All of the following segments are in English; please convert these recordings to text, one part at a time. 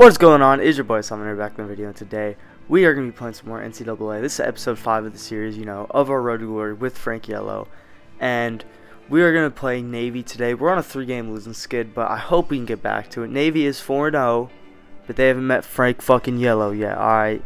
What's going on? Is your boy Summoner back in the video and today we are going to be playing some more NCAA. This is episode 5 of the series, you know, of our Road to Glory with Frank Yellow. And we are going to play Navy today. We're on a 3 game losing skid, but I hope we can get back to it. Navy is 4-0, but they haven't met Frank fucking Yellow yet, alright?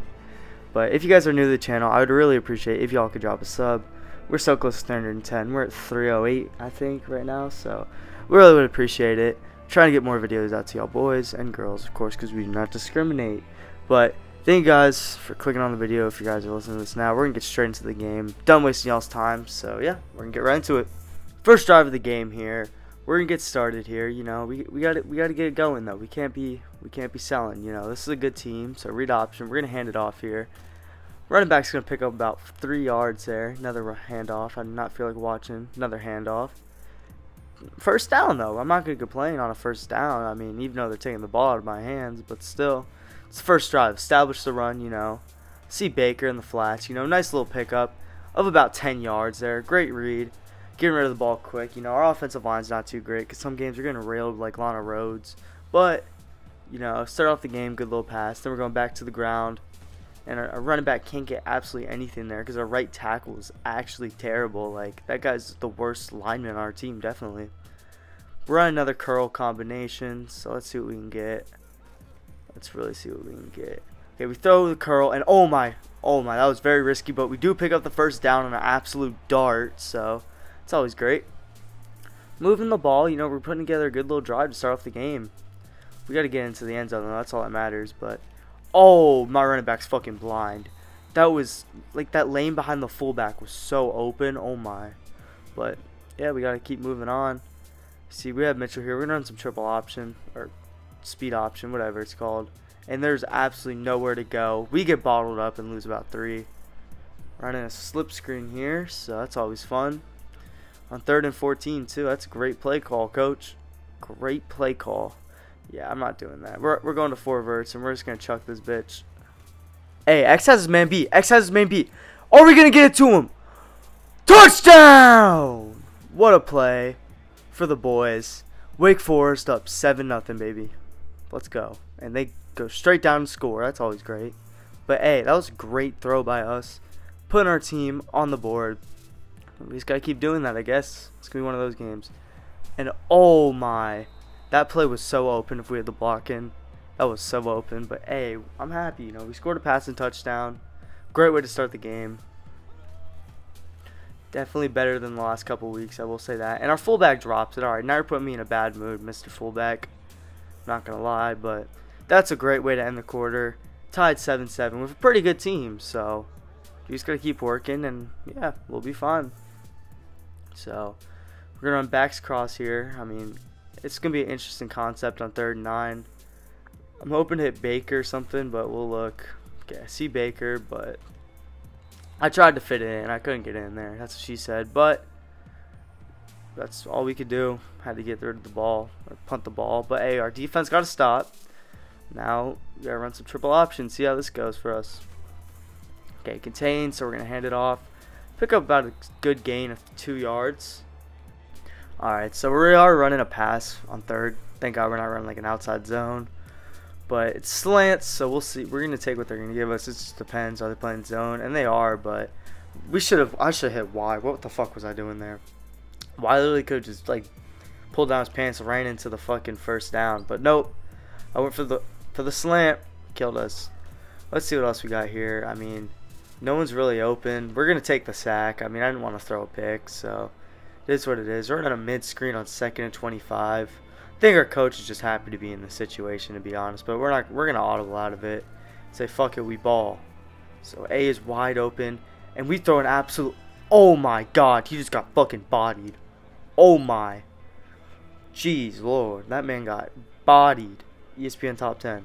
But if you guys are new to the channel, I would really appreciate if y'all could drop a sub. We're so close to 310. We're at 308, I think, right now, so we really would appreciate it trying to get more videos out to y'all boys and girls, of course, because we do not discriminate. But thank you guys for clicking on the video. If you guys are listening to this now, we're gonna get straight into the game. Done wasting y'all's time, so yeah, we're gonna get right into it. First drive of the game here. We're gonna get started here. You know, we we got we got to get it going though. We can't be we can't be selling. You know, this is a good team. So read option. We're gonna hand it off here. Running back's gonna pick up about three yards there. Another handoff. I do not feel like watching. Another handoff first down though. I'm not gonna complain on a first down. I mean, even though they're taking the ball out of my hands, but still, it's the first drive. Establish the run, you know. See Baker in the flats, you know, nice little pickup of about 10 yards there. Great read. Getting rid of the ball quick. You know, our offensive line's not too great because some games are getting railed like Lana Rhoades. But, you know, start off the game, good little pass. Then we're going back to the ground and our, running back can't get absolutely anything there because our right tackle is actually terrible. Like that guy's the worst lineman on our team, definitely. Run another curl combination, so let's see what we can get. Let's really see what we can get. Okay, we throw the curl, and oh my, oh my, that was very risky, but we do pick up the first down on an absolute dart, so it's always great. Moving the ball, you know, we're putting together a good little drive to start off the game. We got to get into the end zone, though. That's all that matters, but Oh, my running back's fucking blind. That was, like, that lane behind the fullback was so open. Oh, my. But, yeah, we got to keep moving on. See, we have Mitchell here. We're going to run some triple option, or speed option, whatever it's called. And there's absolutely nowhere to go. We get bottled up and lose about three. Running a slip screen here, so that's always fun. On third and 14, too. That's a great play call, coach. Great play call. Yeah, I'm not doing that. We're, we're going to four verts, and we're just going to chuck this bitch. Hey, X has his man beat. X has his man beat. Are we going to get it to him? Touchdown! What a play for the boys. Wake Forest up 7 nothing, baby. Let's go. And they go straight down and score. That's always great. But, hey, that was a great throw by us. Putting our team on the board. We just got to keep doing that, I guess. It's going to be one of those games. And, oh, my. That play was so open if we had the block in. That was so open. But hey, I'm happy. You know, we scored a passing touchdown. Great way to start the game. Definitely better than the last couple weeks, I will say that. And our fullback drops it. Alright, now you're putting me in a bad mood, Mr. Fullback. I'm Not going to lie, but that's a great way to end the quarter. Tied 7-7 with a pretty good team, so you just got to keep working, and yeah, we'll be fine. So, we're going to run backs cross here. I mean, it's going to be an interesting concept on third and nine. I'm hoping to hit Baker or something, but we'll look. Okay, I see Baker, but I tried to fit it in. I couldn't get in there. That's what she said. But that's all we could do. Had to get rid of the ball or punt the ball. But hey, our defense got to stop. Now we gotta run some triple options. See how this goes for us. Okay, contained. So we're gonna hand it off. Pick up about a good gain of two yards. Alright, so we are running a pass on third. Thank God we're not running like an outside zone. But it's slants, so we'll see. We're going to take what they're going to give us. It just depends. Are they playing zone? And they are, but we should have. I should have hit Y. What the fuck was I doing there? Y literally could just like pulled down his pants and ran into the fucking first down. But nope. I went for the for the slant. Killed us. Let's see what else we got here. I mean, no one's really open. We're going to take the sack. I mean, I didn't want to throw a pick, so it is what it is. We're on a mid screen on second and 25. I think our coach is just happy to be in the situation, to be honest. But we're not. We're gonna audible out of it. Say fuck it, we ball. So A is wide open, and we throw an absolute. Oh my God, he just got fucking bodied. Oh my. Jeez, Lord, that man got bodied. ESPN top 10.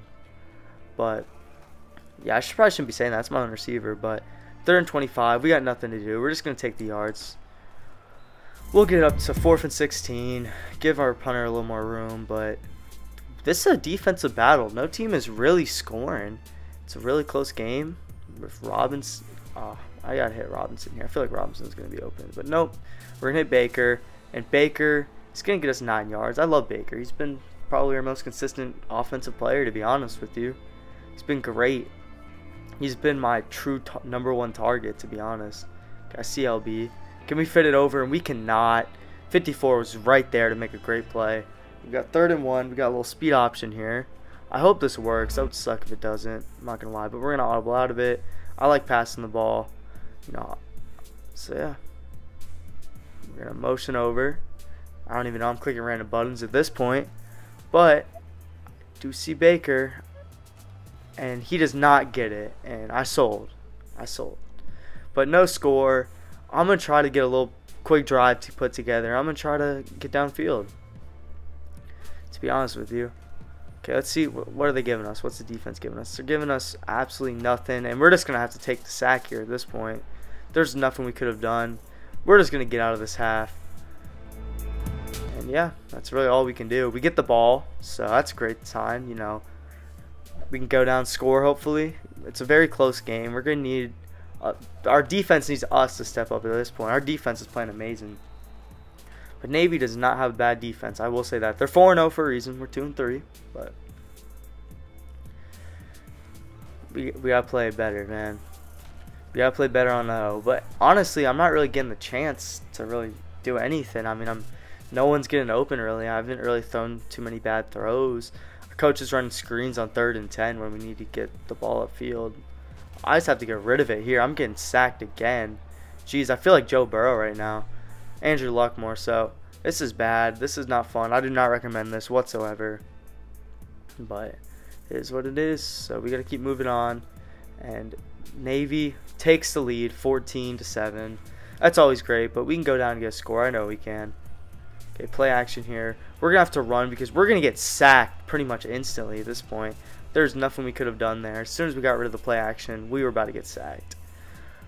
But yeah, I should, probably shouldn't be saying that. That's my own receiver. But third and 25, we got nothing to do. We're just gonna take the yards. We'll get up to 4th and 16, give our punter a little more room, but this is a defensive battle. No team is really scoring. It's a really close game with Robinson. Oh, ah, I got to hit Robinson here. I feel like Robinson's to be open, but nope. We're to hit Baker, and Baker is to get us 9 yards. I love Baker. He's been probably our most consistent offensive player, to be honest with you. He's been great. He's been my true number one target, to be honest. Got CLB. Can we fit it over? And we cannot. 54 was right there to make a great play. We got third and one. We got a little speed option here. I hope this works. That would suck if it doesn't. I'm not to lie. But we're to audible out of it. I like passing the ball. You know, so yeah. We're to motion over. I don't even know I'm clicking random buttons at this point. But I do see Baker. And he does not get it. And I sold. I sold. But no score. I'm going to try to get a little quick drive to put together. I'm going to try to get downfield. To be honest with you. Okay, let's see. What are they giving us? What's the defense giving us? They're giving us absolutely nothing. And we're just going to have to take the sack here at this point. There's nothing we could have done. We're just going to get out of this half. And yeah, that's really all we can do. We get the ball, so that's a great sign. You know, we can go down, score, hopefully. It's a very close game. We're going to need uh, our defense needs us to step up at this point. Our defense is playing amazing. But Navy does not have a bad defense. I will say that. They're 4 0 for a reason. We're 2 and 3. But we, we got to play better, man. We got to play better on the But honestly, I'm not really getting the chance to really do anything. I mean, I'm no one's getting open really. I haven't really thrown too many bad throws. Our coach is running screens on third and 10 when we need to get the ball upfield. I just have to get rid of it here. I'm getting sacked again. Jeez, I feel like Joe Burrow right now. Andrew Luck more so. This is bad. This is not fun. I do not recommend this whatsoever. But it is what it is. So we got to keep moving on. And Navy takes the lead 14 to 7. That's always great, but we can go down and get a score. I know we can. Okay, play action here. We're going to have to run because we're going to get sacked pretty much instantly at this point. There's nothing we could have done there. As soon as we got rid of the play action, we were about to get sacked.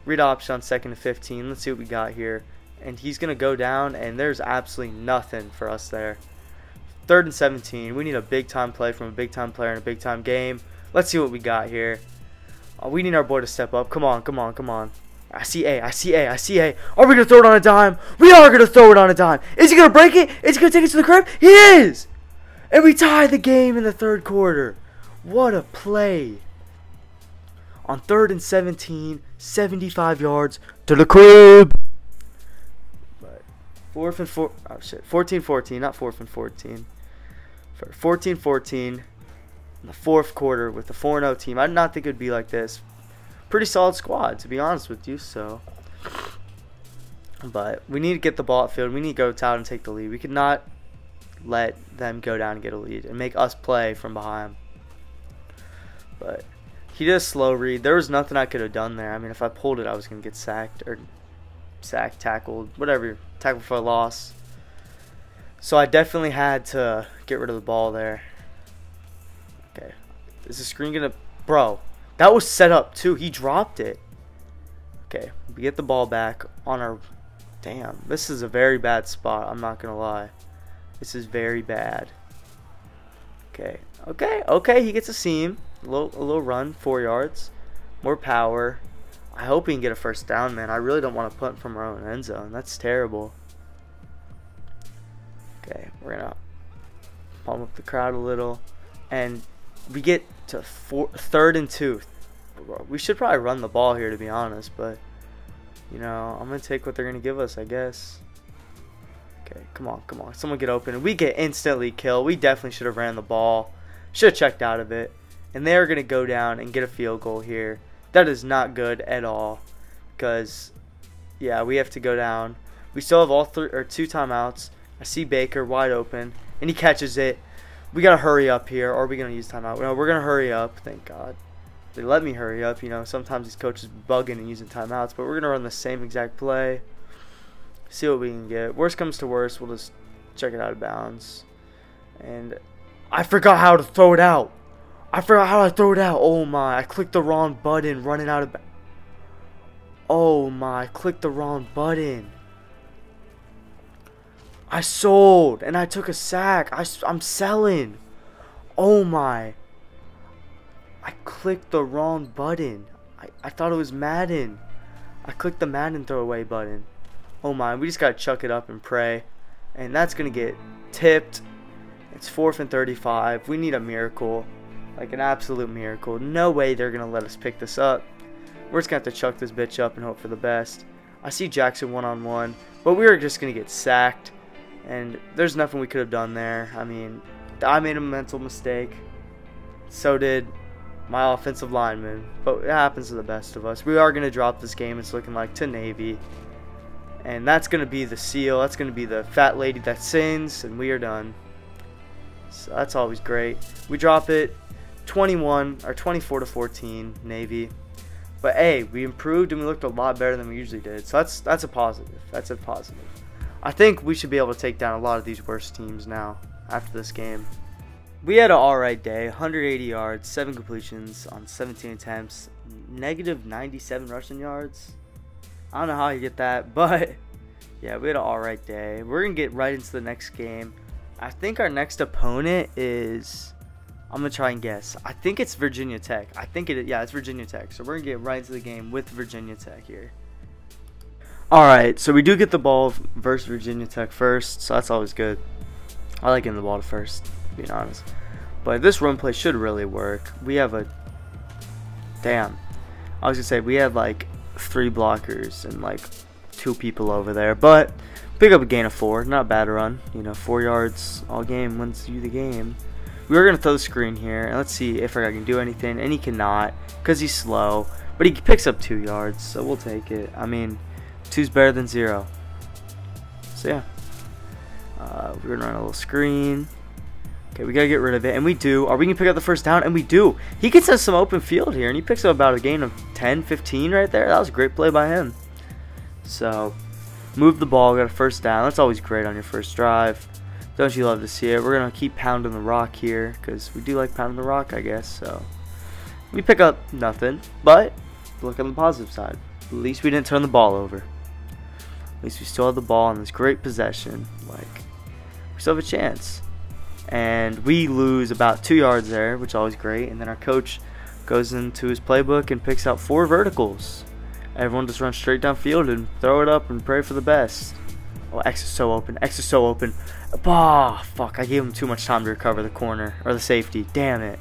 Read option on second to 15. Let's see what we got here. And he's going to go down, and there's absolutely nothing for us there. Third and 17. We need a big time play from a big time player in a big time game. Let's see what we got here. Uh, we need our boy to step up. Come on, come on, come on. I see A, I see A, I see A. Are we going to throw it on a dime? We are going to throw it on a dime. Is he going to break it? Is he going to take it to the crib? He is! And we tie the game in the third quarter. What a play. On third and 17, 75 yards to the crib. But fourth and four, oh shit, 14 14, not fourth and 14. 14 14 in the fourth quarter with the 4 0 team. I did not think it would be like this. Pretty solid squad, to be honest with you, so. But we need to get the ball at field. We need to go out and take the lead. We cannot let them go down and get a lead and make us play from behind. But he did a slow read. There was nothing I could have done there. I mean, if I pulled it, I was going to get sacked or sacked, tackled, whatever. Tackled for a loss. So I definitely had to get rid of the ball there. Okay. Is the screen going to... Bro, that was set up too. He dropped it. Okay, we get the ball back on our... Damn, this is a very bad spot. I'm not going to lie. This is very bad. Okay, okay, okay. He gets a seam. A little, run, four yards. More power. I hope we can get a first down, man. I really don't want to punt from our own end zone. That's terrible. Okay, we're to pump up the crowd a little. And we get to four, third and two. We should probably run the ball here, to be honest. But, you know, I'm to take what they're to give us, I guess. Okay, come on, come on. Someone get open. We get instantly killed. We definitely should have ran the ball. Should have checked out of it and they're going to go down and get a field goal here. That is not good at all because, yeah, we have to go down. We still have all three or two timeouts. I see Baker wide open, and he catches it. We got to hurry up here, or are we going to use timeout? No, we're going to hurry up. Thank God. They let me hurry up. You know, sometimes these coaches bugging and using timeouts, but we're going to run the same exact play. See what we can get. Worst comes to worst, we'll just check it out of bounds. And I forgot how to throw it out. I forgot how to throw it out. Oh my, I clicked the wrong button running out of... Oh my, I clicked the wrong button. I sold and I took a sack. I, I'm selling. Oh my. I clicked the wrong button. I, I thought it was Madden. I clicked the Madden throwaway button. Oh my, we just gotta chuck it up and pray. And that's gonna get tipped It's fourth and 35. We need a miracle. Like an absolute miracle. No way they're going to let us pick this up. We're just going to have to chuck this bitch up and hope for the best. I see Jackson one-on-one. -on -one, but we are just going to get sacked. And there's nothing we could have done there. I mean, I made a mental mistake. So did my offensive lineman. But it happens to the best of us. We are going to drop this game. It's looking like to Navy. And that's going to be the seal. That's going to be the fat lady that sings. And we are done. So that's always great. We drop it 21 or 24 to 14 Navy. But hey, we improved and we looked a lot better than we usually did. So that's that's a positive. That's a positive. I think we should be able to take down a lot of these worst teams now after this game. We had an alright day, 180 yards, 7 completions on 17 attempts, negative 97 rushing yards. I don't know how you get that, but yeah, we had an alright day. We're going to get right into the next game. I think our next opponent is, I'm to try and guess. I think it's Virginia Tech. I think it, yeah, it's Virginia Tech. So we're to get right into the game with Virginia Tech here. Alright, so we do get the ball versus Virginia Tech first, so that's always good. I like getting the ball to first, being honest. But this run play should really work. We have a... Damn. I was to say, we have like three blockers and like two people over there. But pick up a gain of four. Not bad run. You know, four yards all game wins you the game. We are going to throw the screen here. And let's see if I can do anything. And he cannot because he's slow. But he picks up two yards, so we'll take it. I mean... Two's better than zero. So yeah. Uh, we're gonna run a little screen. Okay, we gotta get rid of it, and we do. Are we gonna pick up the first down? And we do. He gets us some open field here, and he picks up about a gain of 10, 15 right there. That was a great play by him. So, move the ball, got a first down. That's always great on your first drive. Don't you love to see it? We're gonna keep pounding the rock here, because we do like pounding the rock, I guess. So, we pick up nothing, but look on the positive side. At least we didn't turn the ball over. At least we still have the ball in this great possession. Like, we still have a chance. And we lose about two yards there, which is always great. And then our coach goes into his playbook and picks out four verticals. Everyone just runs straight downfield and throw it up and pray for the best. Oh, X is so open. X is so open. Ah, fuck. I gave him too much time to recover the corner or the safety. Damn it.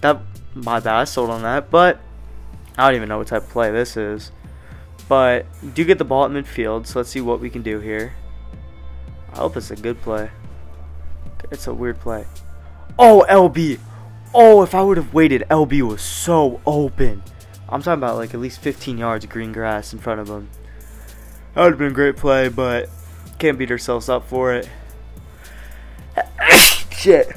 That my bad. I sold on that, but I don't even know what type of play this is. But do get the ball at midfield, so let's see what we can do here. I hope it's a good play. It's a weird play. Oh, LB. Oh, if I would have waited, LB was so open. I'm talking about like at least 15 yards of green grass in front of him. That would have been a great play, but can't beat ourselves up for it. Shit.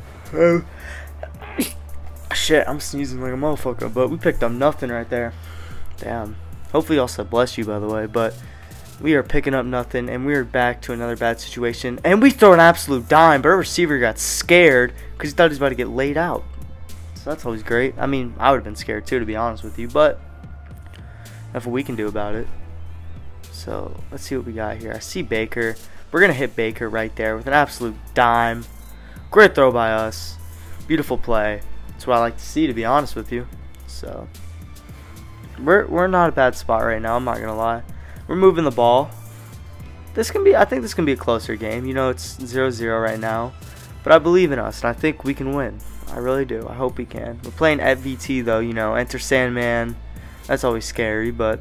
Shit, I'm sneezing like a motherfucker, but we picked up nothing right there. Damn. Hopefully also bless you, by the way. But we are picking up nothing, and we are back to another bad situation. And we throw an absolute dime, but our receiver got scared because he thought he was about to get laid out. So that's always great. I mean, I would have been scared too, to be honest with you. But that's what we can do about it. So let's see what we got here. I see Baker. We're going to hit Baker right there with an absolute dime. Great throw by us. Beautiful play. That's what I like to see, to be honest with you. So we're we're not a bad spot right now. I'm not gonna lie. We're moving the ball. This can be. I think this can be a closer game. You know, it's 0-0 right now, but I believe in us, and I think we can win. I really do. I hope we can. We're playing at VT though. You know, enter Sandman. That's always scary, but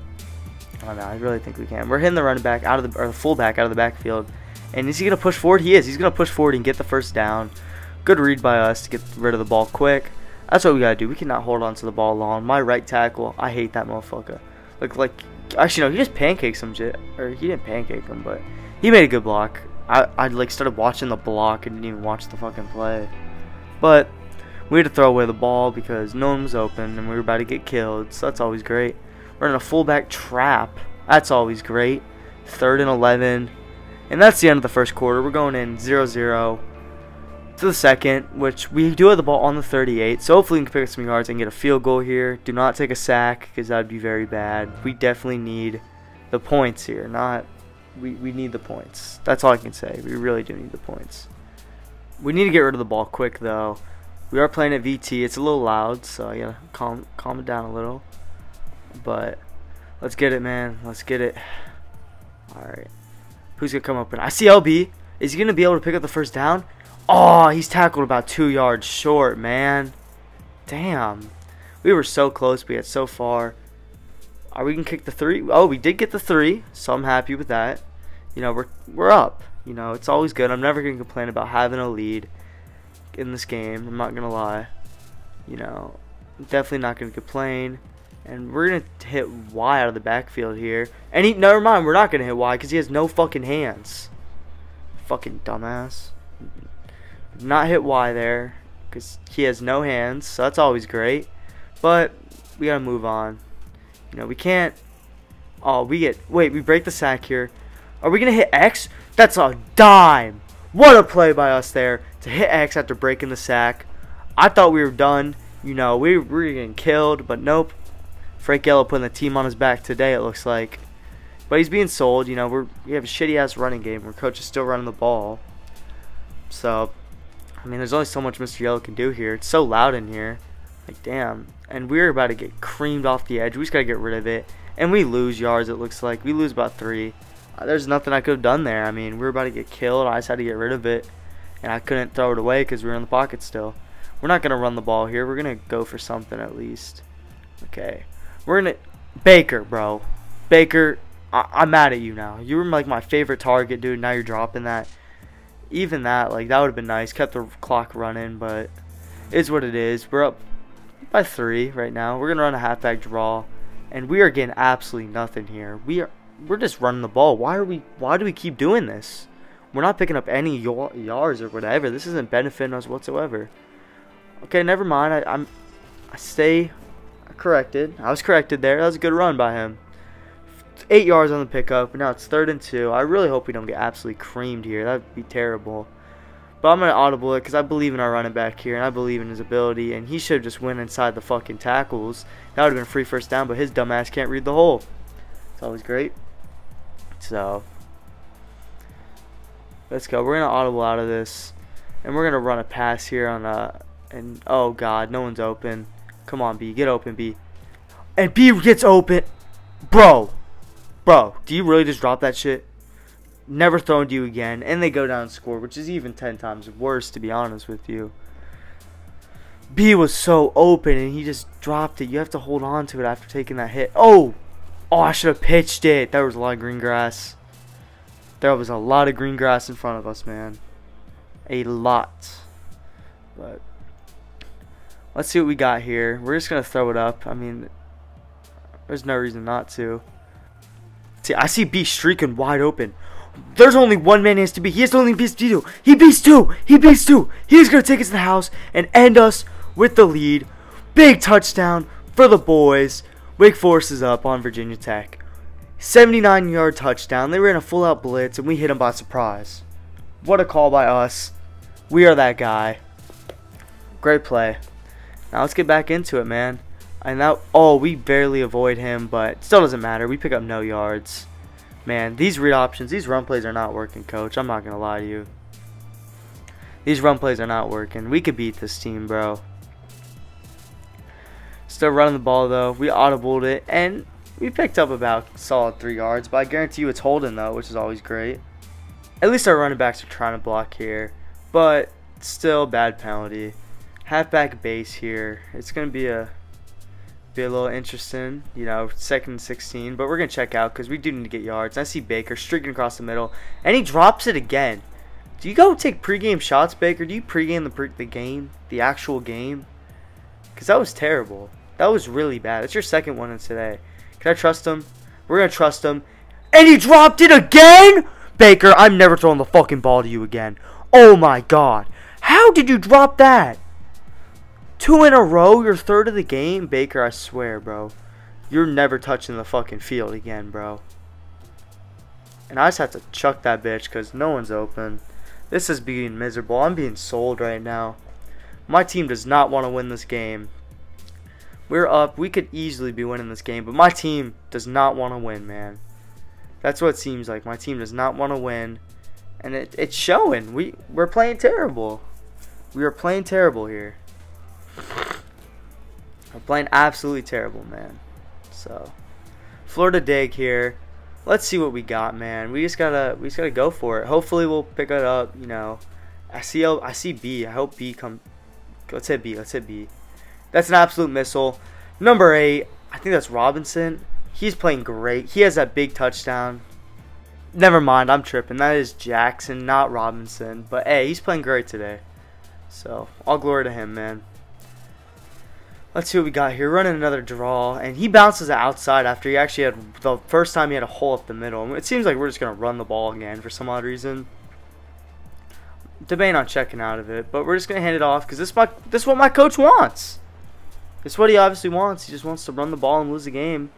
I don't know. I really think we can. We're hitting the running back out of the or the fullback out of the backfield. And is he gonna push forward? He is. He's gonna push forward and get the first down. Good read by us to get rid of the ball quick. That's what we gotta do. We cannot hold on to the ball long. My right tackle, I hate that motherfucker. Like, like, actually no, he just pancaked some shit, or he didn't pancake him, but he made a good block. I, I like started watching the block and didn't even watch the fucking play. But we had to throw away the ball because no one was open and we were about to get killed. So that's always great. We're in a fullback trap. That's always great. Third and 11. And that's the end of the first quarter. We're going in 0-0 to the second, which we do have the ball on the 38, so hopefully we can pick up some yards and get a field goal here. Do not take a sack, because that would be very bad. We definitely need the points here, not... We, we need the points. That's all I can say. We really do need the points. We need to get rid of the ball quick, though. We are playing at VT. It's a little loud, so I gotta calm, calm it down a little. But let's get it, man. Let's get it. Alright. Who's gonna come up? And I see LB. Is he gonna be able to pick up the first down? Oh, he's tackled about two yards short, man. Damn. We were so close, we had so far. Are we gonna kick the three? Oh, we did get the three, so I'm happy with that. You know, we're we're up. You know, it's always good. I'm never gonna complain about having a lead in this game. I'm not gonna lie. You know, definitely not gonna complain. And we're gonna hit Y out of the backfield here. And he, never mind, we're not gonna hit Y because he has no fucking hands. Fucking dumbass. Not hit Y there because he has no hands. So that's always great. But we gotta move on. You know, we can't. Oh, we get. Wait, we break the sack here. Are we gonna hit X? That's a dime. What a play by us there to hit X after breaking the sack. I thought we were done. You know, we, we were getting killed, but nope. Frank Yellow putting the team on his back today, it looks like. But he's being sold. You know, we're, we have a shitty ass running game where coach is still running the ball. So, I mean, there's only so much Mr. Yellow can do here. It's so loud in here. Like, damn. And we're about to get creamed off the edge. We just got to get rid of it. And we lose yards, it looks like. We lose about three. Uh, there's nothing I could have done there. I mean, we were about to get killed. I just had to get rid of it. And I couldn't throw it away because we were in the pocket still. We're not going to run the ball here. We're going to go for something at least. Okay. We're to... Baker, bro. Baker, I I'm mad at you now. You were like my favorite target, dude. Now you're dropping that. Even that, like, that would have been nice. Kept the clock running, but... It's what it is. We're up by three right now. We're gonna run a halfback draw, and we are getting absolutely nothing here. We are we're just running the ball. Why are we? Why do we keep doing this? We're not picking up any yards or whatever. This isn't benefiting us whatsoever. Okay, never mind. I, I'm I stay corrected. I was corrected there. That was a good run by him. Eight yards on the pickup. Now it's third and two. I really hope we don't get absolutely creamed here. That would be terrible. But I'm going to audible it because I believe in our running back here, and I believe in his ability, and he should have just went inside the fucking tackles. That would have been free first down, but his dumbass can't read the hole. It's always great. So, let's go. We're going to audible out of this, and we're going to run a pass here on a, uh, and oh god, no one's open. Come on, B, get open, B. And B gets open. Bro, bro, do you really just drop that shit? never thrown to you again, and they go down and score, which is even 10 times worse, to be honest with you. B was so open, and he just dropped it. You have to hold on to it after taking that hit. Oh! Oh, I should have pitched it. There was a lot of green grass. There was a lot of green grass in front of us, man. A lot. But let's see what we got here. We're just going to throw it up. I mean, there's no reason not to. See, I see B streaking wide open. There's only one man he has to beat. He has to only beat two. He beats two. He beats two. He's going to take us to the house and end us with the lead. Big touchdown for the boys. Wake Forest is up on Virginia Tech. 79 yard touchdown. They ran a full out blitz and we hit them by surprise. What a call by us. We are that guy. Great play. Now let's get back into it, man. And now, oh, we barely avoid him, but still doesn't matter. We pick up no yards. Man, these read options, these run plays are not working, coach. I'm not going to lie to you. These run plays are not working. We could beat this team, bro. Still running the ball, though. We audibled it, and we picked up about solid three yards. But I guarantee you it's holding, though, which is always great. At least our running backs are trying to block here. But still, bad penalty. Halfback base here. It's going to be a be a little interesting, you know, second and 16. But we're going to check out because we do need to get yards. I see Baker streaking across the middle, and he drops it again. Do you go take pregame shots, Baker? Do you pregame the, pre the game, the actual game? Because that was terrible. That was really bad. That's your second one in today. Can I trust him? We're going to trust him. And he dropped it again? Baker, I'm never throwing the fucking ball to you again. Oh my god. How did you drop that? Two in a row, your third of the game? Baker, I swear, bro. You're never touching the fucking field again, bro. And I just have to chuck that bitch because no one's open. This is being miserable. I'm being sold right now. My team does not want to win this game. We're up. We could easily be winning this game, but my team does not want to win, man. That's what it seems like. My team does not want to win, and it, it's showing. We we're playing terrible. We are playing terrible here. We're playing absolutely terrible, man. So, Florida Dig here. Let's see what we got, man. We just gotta we just gotta go for it. Hopefully we'll pick it up, you know, I see I see B. I hope B come. Let's hit B. Let's hit B. That's an absolute missile. Number eight. I think that's Robinson. He's playing great. He has that big touchdown. Never mind. I'm tripping. That is Jackson, not Robinson. But hey, he's playing great today. So all glory to him, man. Let's see what we got here. Running another draw, and he bounces outside after he actually had the first time he had a hole up the middle. It seems like we're just gonna run the ball again for some odd reason. Debating on checking out of it, but we're just gonna hand it off because this my this is what my coach wants. Is what he obviously wants. He just wants to run the ball and lose the game.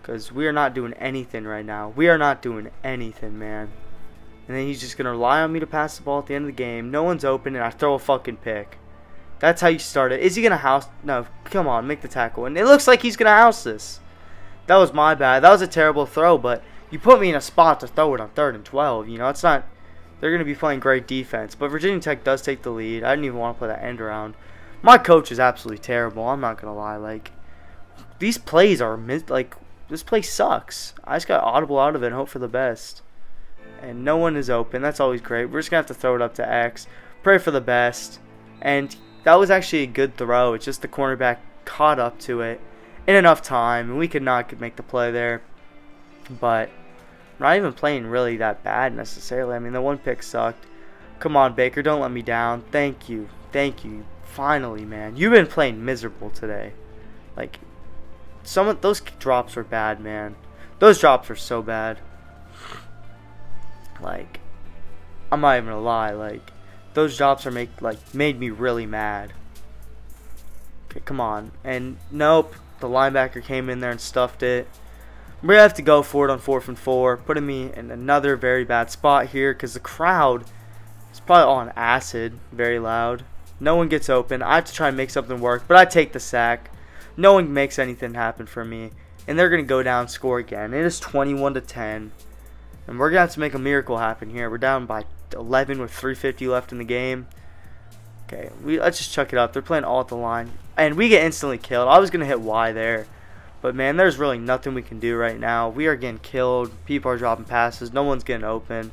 Because we are not doing anything right now. We are not doing anything, man. And then he's just going to rely on me to pass the ball at the end of the game. No one's open, and I throw a fucking pick. That's how you start it. Is he going to house? No, come on, make the tackle. And it looks like he's going to house this. That was my bad. That was a terrible throw, but you put me in a spot to throw it on third and 12. You know, it's not. They're going to be playing great defense. But Virginia Tech does take the lead. I didn't even want to play that end around. My coach is absolutely terrible. I'm not going to lie. Like, these plays are, like, this play sucks. I just got audible out of it and hope for the best. And no one is open. That's always great. We're just going to have to throw it up to X. Pray for the best. And that was actually a good throw. It's just the cornerback caught up to it in enough time, and we could not make the play there. But not even playing really that bad necessarily. I mean, the one pick sucked. Come on, Baker, don't let me down. Thank you. Thank you. Finally, man. You've been playing miserable today. Like, some of those drops were bad, man. Those drops were so bad. Like, I'm not even gonna lie. Like, those drops are make like made me really mad. Okay, come on. And nope, the linebacker came in there and stuffed it. We're gonna have to go for it on fourth and four, putting me in another very bad spot here because the crowd is probably on acid, very loud. No one gets open. I have to try and make something work, but I take the sack. No one makes anything happen for me, and they're gonna go down, score again. It is 21 to 10, and we're gonna have to make a miracle happen here. We're down by 11 with 350 left in the game. Okay, we let's just chuck it up. They're playing all at the line, and we get instantly killed. I was gonna hit Y there, but man, there's really nothing we can do right now. We are getting killed. People are dropping passes. No one's getting open.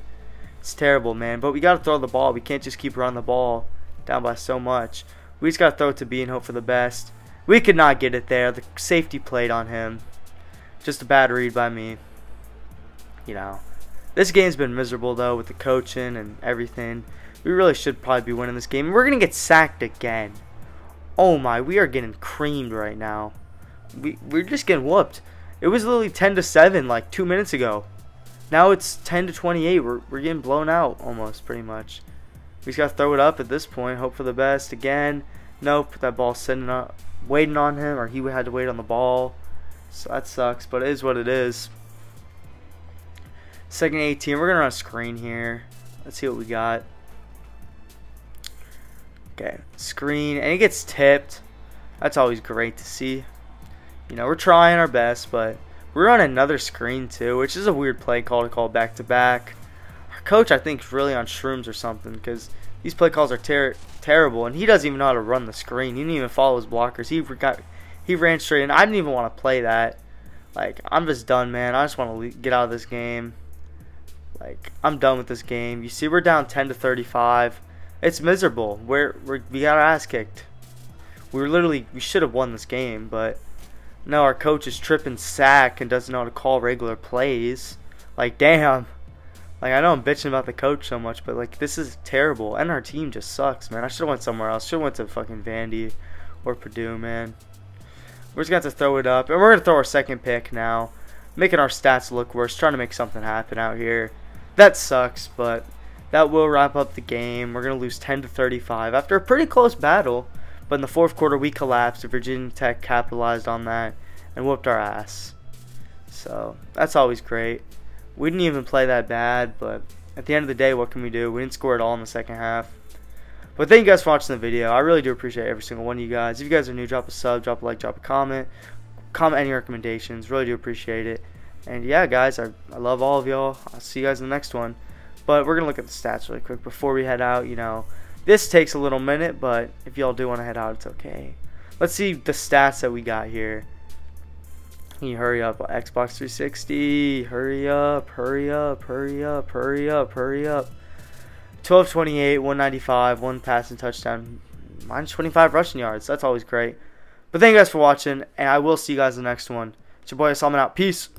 It's terrible, man. But we gotta throw the ball. We can't just keep running the ball down by so much. We just gotta throw it to B and hope for the best. We could not get it there. The safety played on him. Just a bad read by me. You know. This game's been miserable though with the coaching and everything. We really should probably be winning this game. We're going to get sacked again. Oh my, we are getting creamed right now. We, we're just getting whooped. It was literally 10 to 7 like two minutes ago. Now it's 10 to 28. We're, we're getting blown out almost pretty much. We just got to throw it up at this point. Hope for the best. Again, nope. That ball's sitting up, waiting on him, or he had to wait on the ball. So that sucks, but it is what it is. Second 18. We're going to run a screen here. Let's see what we got. Okay, screen, and it gets tipped. That's always great to see. You know, we're trying our best, but we're on another screen too, which is a weird play call to call back to back. Our coach, I think, is really on shrooms or something because these play calls are ter terrible, and he doesn't even know how to run the screen. He didn't even follow his blockers. He got he ran straight in. I didn't even want to play that. Like I'm just done, man. I just want to get out of this game. Like I'm done with this game. You see, we're down 10 to 35. It's miserable. We're, we're we got our ass kicked. We were literally we should have won this game, but no, our coach is tripping sack and doesn't know how to call regular plays. Like damn. Like I know I'm bitching about the coach so much, but like this is terrible, and our team just sucks, man. I should have went somewhere else. Should have went to fucking Vandy or Purdue, man. We're just gonna have to throw it up, and we're gonna throw our second pick now, making our stats look worse, trying to make something happen out here. That sucks, but that will wrap up the game. We're going to lose 10 to 35 after a pretty close battle. But in the fourth quarter, we collapsed. Virginia Tech capitalized on that and whooped our ass. So that's always great. We didn't even play that bad, but at the end of the day, what can we do? We didn't score at all in the second half. But thank you guys for watching the video. I really do appreciate every single one of you guys. If you guys are new, drop a sub, drop a like, drop a comment. Comment any recommendations. Really do appreciate it. And yeah, guys, I, I love all of y'all. I'll see you guys in the next one. But we're going to look at the stats really quick before we head out. You know, this takes a little minute, but if y'all do want to head out, it's okay. Let's see the stats that we got here. Can you hurry up, Xbox 360? Hurry up, hurry up, hurry up, hurry up, hurry up. 12 28, 195, one passing touchdown, minus 25 rushing yards. That's always great. But thank you guys for watching, and I will see you guys in the next one. It's your boy Salman out. Peace.